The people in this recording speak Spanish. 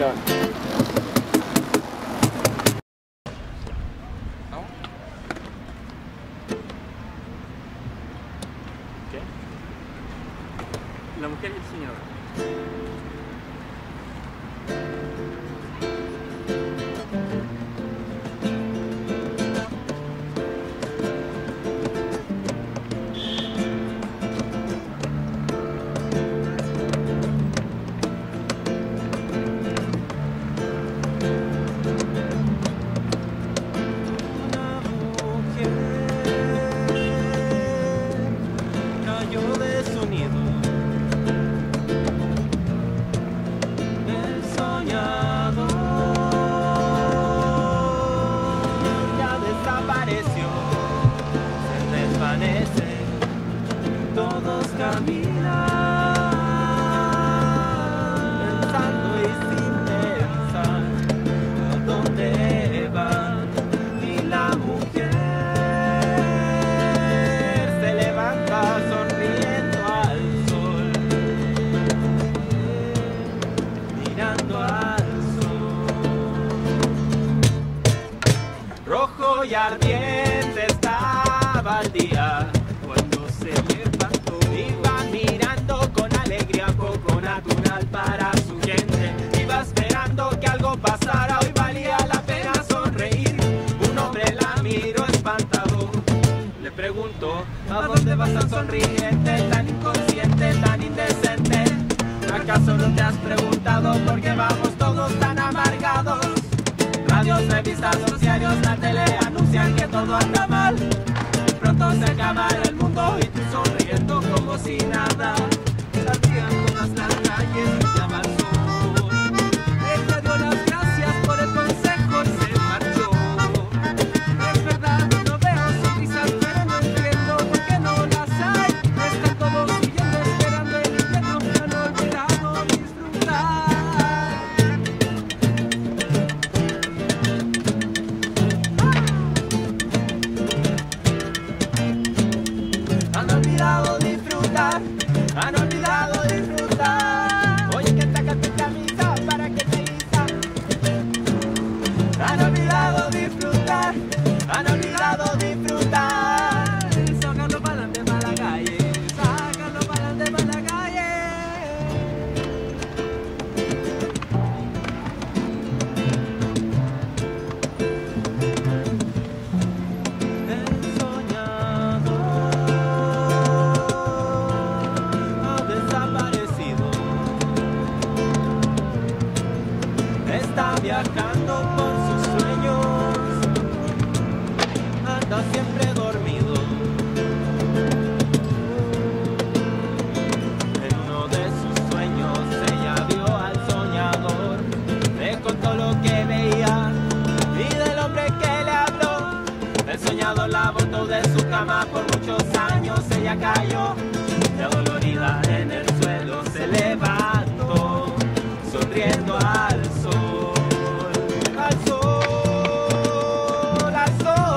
van. La mujer y el señor. Rojo y ardiente estaba el día cuando se levantó. Iba mirando con alegría poco natural para su gente. Iba esperando que algo pasara, hoy valía la pena sonreír. Un hombre la miró espantado. Le preguntó, ¿a dónde vas tan sonriente, tan inconsciente, tan indecente? ¿Acaso no te has preguntado por qué vamos todos tan amargados? Radios, revistas, los diarios, la tele anuncian que todo anda mal. Pronto se acabará el mundo y tú sonriendo como si nada. Han olvidado disfrutar. Sácalo para adelante para la calle, sácalo para adelante para la calle. El soñador ha desaparecido. Está viajando la botó de su cama por muchos años. Ella cayó, ya dolorida en el suelo, se levantó, sonriendo al sol, al sol, al sol.